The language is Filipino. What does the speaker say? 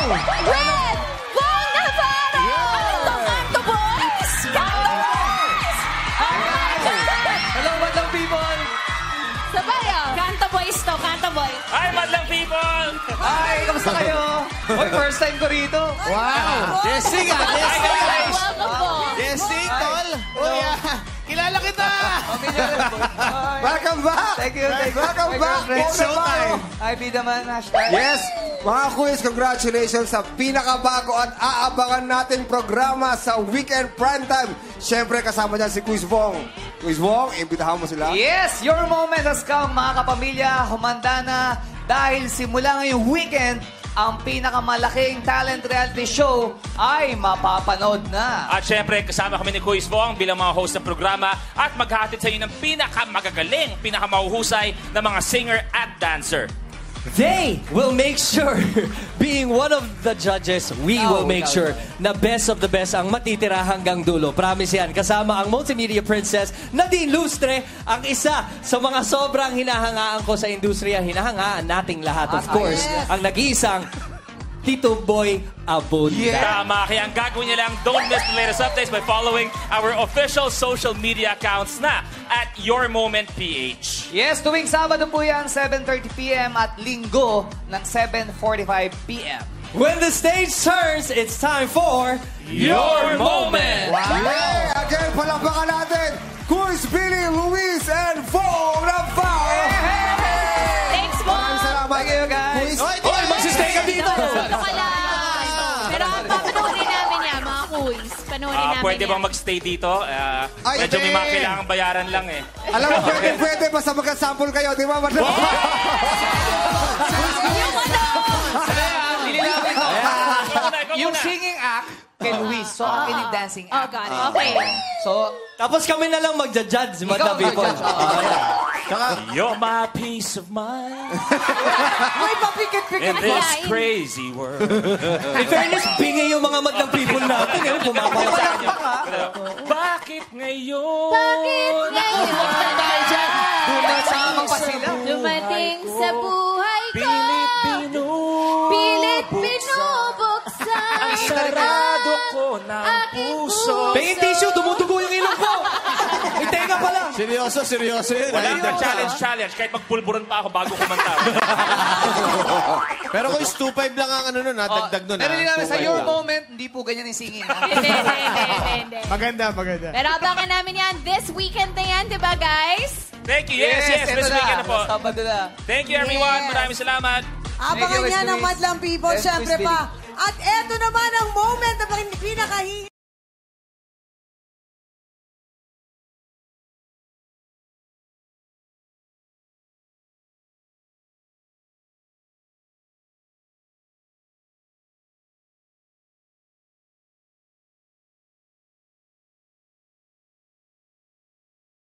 With Bong Navarro! Kanto, kanto, boys! Kanto, boys! Oh my God! Hello, madlang people! Sabay, oh. Kanta boys to, kanta boy. Hi, madlang people! Hi, kamusta kayo? Hoy, first time ko rito. Wow! Ka! Hi, guys! Welcome po. Jessy, tol! Uy, ah, kilala kita! Welcome back! Thank you, thank you. Welcome back! It's showtime! Hi, Bidaman, hashtag. Yes! Mga quiz, congratulations sa pinakabago at aabangan nating programa sa Weekend Primetime. Siyempre, kasama niya si Quiz Bong. Quiz Bong, imbitahan mo sila. Yes, your moment has come, mga kapamilya. Humanda na dahil simula ngayong weekend, ang pinakamalaking talent reality show ay mapapanood na. At syempre, kasama kami ni Kuis Bong bilang mga host ng programa at maghahatid sa inyo ng pinakamagagaling, pinakamahuhusay na mga singer at dancer. They will make sure, being one of the judges, we No, will make no, sure na best of the best ang matitira hanggang dulo. Promise yan. Kasama ang multimedia princess, Nadine Lustre, ang isa sa mga sobrang hinahangaan ko sa industriya. Hinahangaan nating lahat, of Ah, course. yes. Ang nag-iisang Tito Boy Abunda. Tama, kaya ang gagawin niyo lang, don't miss the latest updates by following our official social media accounts na at Your Moment PH. Yes, tuwing Sabado po yan, 7.30pm at Linggo ng 7.45pm. When the stage turns, it's time for Your Moment! Hey, again, palakpakan natin, quiz. Panoorin Ah, namin pwede yan. bang magstay dito? Ah, Ay, medyo may hindi. mga kailangang bayaran lang eh. Alam mo, pwede, pwede, basta magka-sample kayo, di ba? Yung ano, ikaw Yung singing act kay Luis, so akin yung dancing Oh, act. got it. Okay. So, Tapos kami na lang magja-judge, ikaw madam people. mag-judge. Oo. You're my peace of mind May papikit-pikit in this Mahihain. crazy world. In fairness, bingi yung mga madlang people natin. Eh, pumapaya sa kanya. Bakit ngayon? Bakit ngayon Dumasama pa sila. dumating sa buhay ko? Pilit binubuksan Pilit binubuksan Ang sarado ko ng aking puso Pengin tissue, dumudugo yung ilong ko. Tenga pala. Seryoso, seryoso yun. Wala na challenge, challenge. Kahit magpulburon pa ako bago kumanta. Pero kung 2.5 lang ang ano nun, ha, dagdag nun. Pero namin sa 2.5 your moment, hindi po ganyan yung singing. ha? Hindi, hindi, hindi, hindi, hindi. Maganda, maganda. Pero abangan namin yan this weekend na yan, di ba guys? Thank you. Yes, yes. This weekend na po. Sabado na. Thank you, everyone. Yes. Maraming salamat. Abangan West niya ng Luis. Madlang People, syempre pa. At eto naman